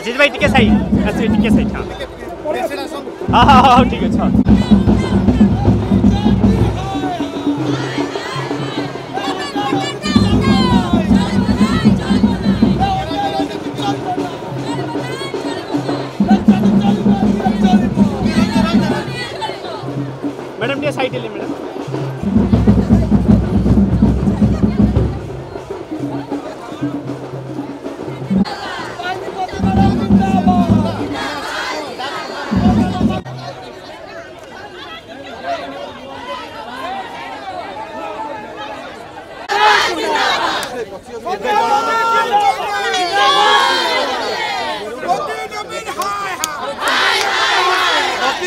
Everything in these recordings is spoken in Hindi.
ଆଜିଜ୍ ଭାଇ ଟିକେ ସାଇ ଆସିବେ ଟିକେ ସାଇ ହଁ ହଁ ହଉ ଠିକ୍ ଅଛି ହଁ ম্যাডাম নিয়ে সাইড এলি madam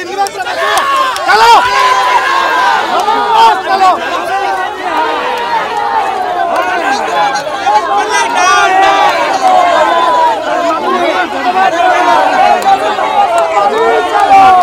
¡Inmigrante basura! ¡Calo! ¡Vamos, calo! vamos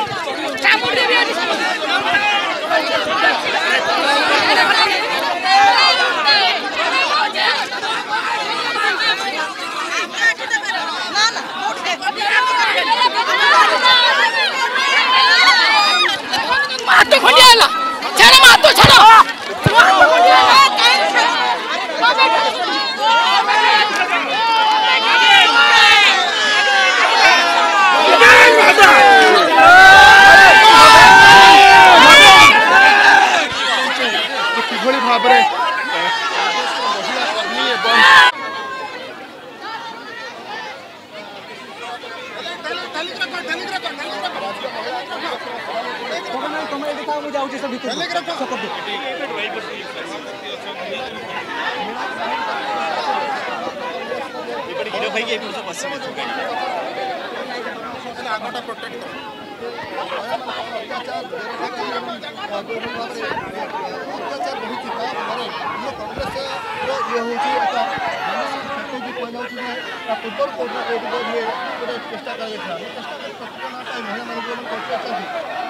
ଭାଇକି ଏଇ ପର୍ଯ୍ୟନ୍ତ ବସିନଥିବ ଆଗଟା ପ୍ରୋଟେକ୍ଟ ଅତ୍ୟାଚାର ରହିଥିବା ପରେ ଆମ କଂଗ୍ରେସର ଇଏ ହେଉଛି ଏକ ଷ୍ଟ୍ରାଟେଜି କୁହାଯାଉଛି ଯେ ତା ପୂର୍ବରୁ କୋଉଠି କୋଉଠି ଗୋଟେ ଚେଷ୍ଟା କରାଯାଇଥିଲା ଚେଷ୍ଟା କରି ପ୍ରତିକ୍ରମଣ ପାଇଁ ମହିଳାମାନଙ୍କୁ ଅତ୍ୟାଚାର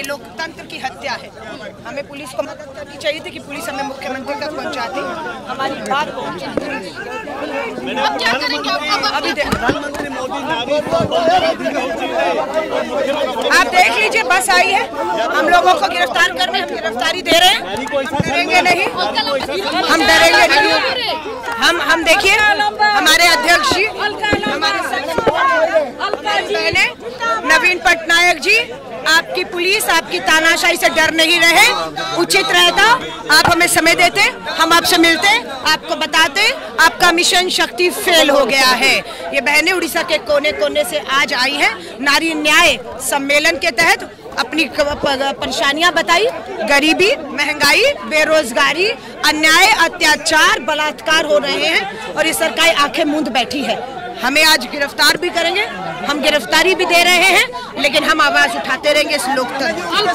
ये लोकतंत्र की हत्या है हमें पुलिस को मदद करनी चाहिए थी कि पुलिस हमें मुख्यमंत्री तक पहुंचाती हमारी बात आप देख लीजिए बस आई है हम लोगों को गिरफ्तार कर रहे हैं गिरफ्तारी दे रहे हैं हम डरेंगे नहीं हम डरेंगे नहीं हम हम देखिए हमारे अध्यक्ष जी हमारे पहले नवीन पटनायक जी आपकी पुलिस आपकी तानाशाही से डर नहीं रहे उचित रहता आप हमें समय देते हम आपसे मिलते आपको बताते आपका मिशन शक्ति फेल हो गया है ये बहनें उड़ीसा के कोने कोने से आज आई हैं नारी न्याय सम्मेलन के तहत अपनी परेशानियां बताई गरीबी महंगाई बेरोजगारी अन्याय अत्याचार बलात्कार हो रहे हैं और ये सरकार आंखें मूंद बैठी है हमें आज गिरफ्तार भी करेंगे हम गिरफ्तारी भी दे रहे हैं लेकिन हम आवाज उठाते रहेंगे इस लोकतंत्र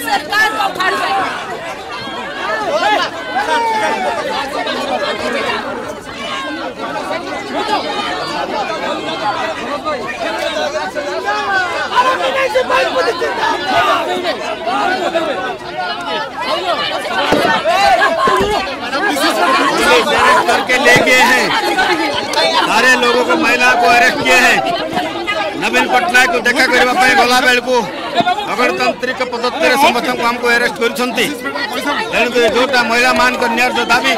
सरकार करके ले गए हैं सारे लोगों को महिला को अरेस्ट किए हैं नवीन पट्टनायक को देखा करने गला बेलू गणतांत्रिक पद्धति समस्त आमको आरेस्ट करेणुक जोटा महिला मान न्याय दाबी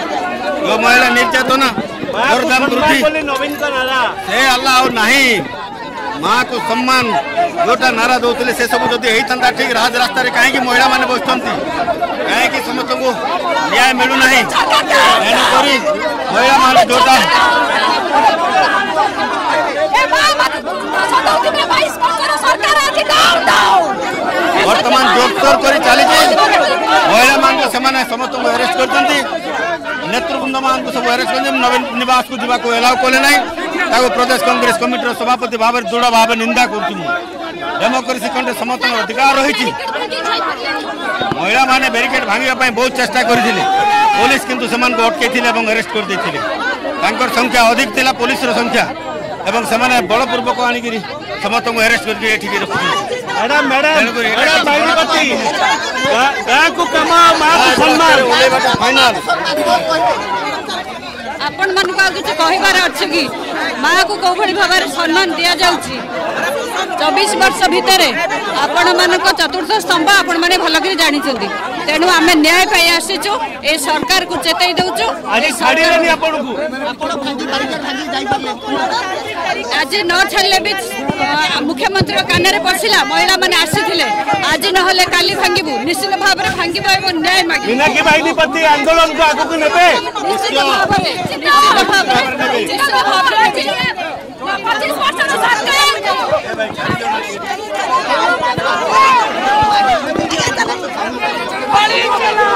जो महिला निर्यातना दरदाम से अल्लाह नहीं माँ को सम्मान जोटा नारा दौले से सब जो ठीक राज रास्त कहीं महिला मैंने बस कहीं समस्त को न्याय मिलूना महिला मान जोटा बर्तमान जोरदोर कर चली महिला मान से समस्त को अरेस्ट करतृवृंद मान को सब अरेस्ट कर नवीन नवास को जवाक एलाउ कले ना ତାକୁ ପ୍ରଦେଶ କଂଗ୍ରେସ କମିଟିର ସଭାପତି ଭାବରେ ଦୃଢ଼ ଭାବେ ନିନ୍ଦା କରୁଛି ମୁଁ ଡେମୋକ୍ରେସି କଣ୍ଠେ ସମସ୍ତଙ୍କର ଅଧିକାର ରହିଛି ମହିଳାମାନେ ବ୍ୟାରିକେଡ୍ ଭାଙ୍ଗିବା ପାଇଁ ବହୁତ ଚେଷ୍ଟା କରିଥିଲେ ପୋଲିସ କିନ୍ତୁ ସେମାନଙ୍କୁ ଅଟକାଇଥିଲେ ଏବଂ ଆରେଷ୍ଟ କରିଦେଇଥିଲେ ତାଙ୍କର ସଂଖ୍ୟା ଅଧିକ ଥିଲା ପୋଲିସର ସଂଖ୍ୟା ଏବଂ ସେମାନେ ବଳପୂର୍ବକ ଆଣିକିରି ସମସ୍ତଙ୍କୁ ଆରେଷ୍ଟ କରିକି ଏଠିକି ରଖୁଛନ୍ତି ଆପଣମାନଙ୍କୁ ଆଉ କିଛି କହିବାର ଅଛି କି ମାଆକୁ କେଉଁଭଳି ଭାବରେ ସମ୍ମାନ ଦିଆଯାଉଛି ଚବିଶ ବର୍ଷ ଭିତରେ ଆପଣମାନଙ୍କ ଚତୁର୍ଥ ସ୍ତମ୍ଭ ଆପଣମାନେ ଭଲକରି ଜାଣିଛନ୍ତି ତେଣୁ ଆମେ ନ୍ୟାୟ ପାଇ ଆସିଛୁ ଏ ସରକାରକୁ ଚେତାଇ ଦେଉଛୁ ଆଜି ନ ଛାଡ଼ିଲେ ବି ମୁଖ୍ୟମନ୍ତ୍ରୀଙ୍କ କାନରେ ପଶିଲା ମହିଳାମାନେ ଆସିଥିଲେ ଆଜି ନହେଲେ କାଲି ଭାଙ୍ଗିବୁ ନିଶ୍ଚିତ ଭାବରେ ଭାଙ୍ଗିବ ଏବଂ ନ୍ୟାୟ ମାଗିବୁ ଆନ୍ଦୋଳନକୁ ଆଗକୁ ନେବେ ନିଶ୍ଚିତ ଭାବରେ ନିଶ୍ଚିତ ଭାବରେ Valeu, galera!